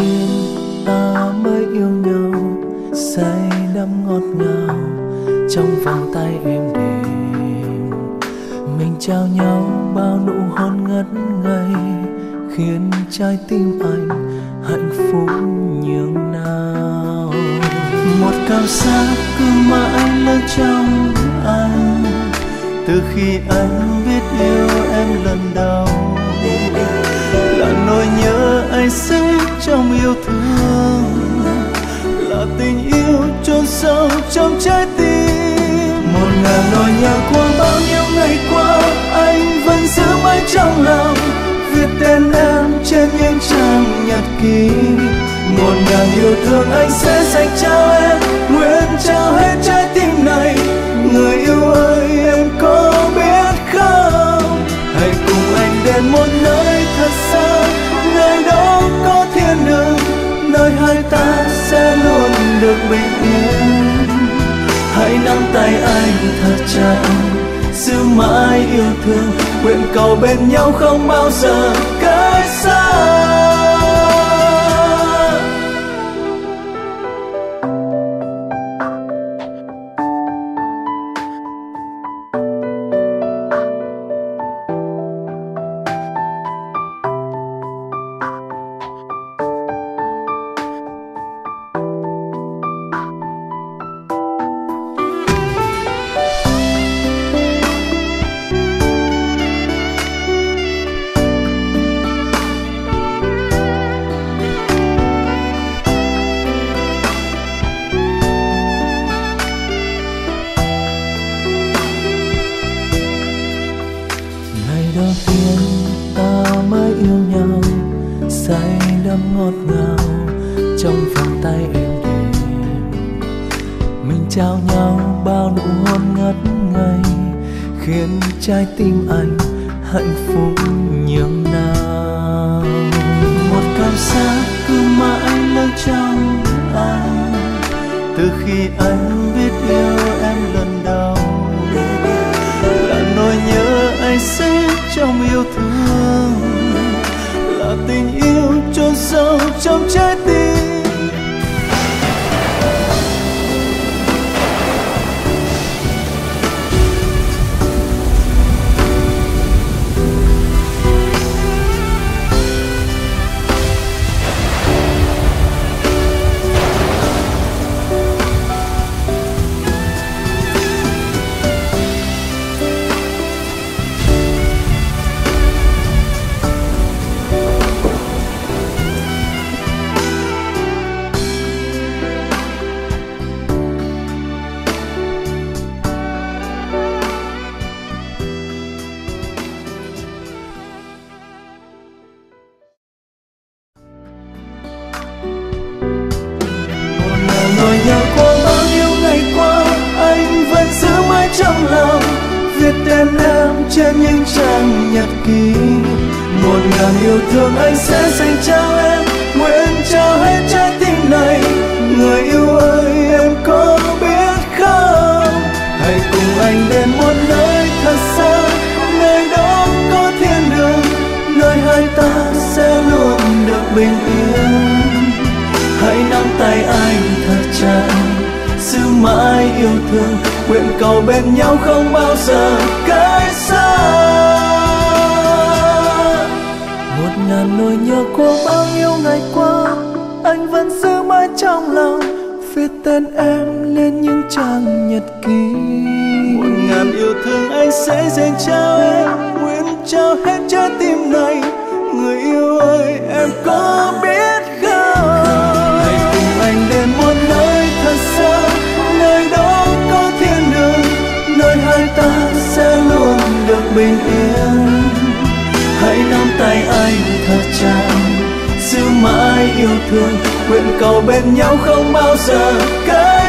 duyên ta mới yêu nhau, say đắm ngọt ngào trong vòng tay êm đềm. Mình trao nhau bao nụ hôn ngất ngây, khiến trái tim anh hạnh phúc nhường nào. Một cảm giác cứ mãi lớn trong anh, từ khi anh biết yêu em lần đầu. Là nỗi nhớ anh sẽ trong yêu thương là tình yêu chôn sâu trong trái tim. Một ngàn nỗi nhớ qua bao nhiêu ngày qua, anh vẫn giữ mãi trong lòng. Viết tên em trên những trang nhật ký. Một ngàn yêu thương anh sẽ dành cho em, nguyện trao hết trái tim này. Người yêu ơi, em có biết không? Hãy cùng anh đến một nơi thật xa. Được bình yên. Hãy nắm tay anh thật chặt. Giữ mãi yêu thương, nguyện cầu bên nhau không bao giờ cách xa. Ngọt ngào trong vòng tay êm đềm mình trao nhau bao nụ hôn ngất ngây, khiến trái tim anh hạnh phúc nhường nào. Một cảm giác cứ mãi lớn trong anh. Từ khi anh biết yêu em lần đầu, là nỗi nhớ anh xếp trong yêu thương. Là tình yêu chôn tên em trên những trang nhật ký. Một ngàn yêu thương anh sẽ dành cho em, nguyện trao hết trái tim này. Người yêu ơi, em có biết không? Hãy cùng anh đến một nơi thật xa, nơi đó có thiên đường, nơi hai ta sẽ luôn được bình yên. Hãy nắm tay anh thật chặt, giữ mãi yêu thương nguyện cầu bên nhau không bao giờ cách xa. Một ngàn nỗi nhớ của bao nhiêu ngày qua, anh vẫn giữ mãi trong lòng. Viết tên em lên những trang nhật ký. Một ngàn yêu thương anh sẽ dành cho em, nguyện trao hết trái tim này. Người yêu ơi, em có biết bình yên. Hãy nắm tay anh thật chặt, giữ mãi yêu thương. Nguyện cầu bên nhau không bao giờ cách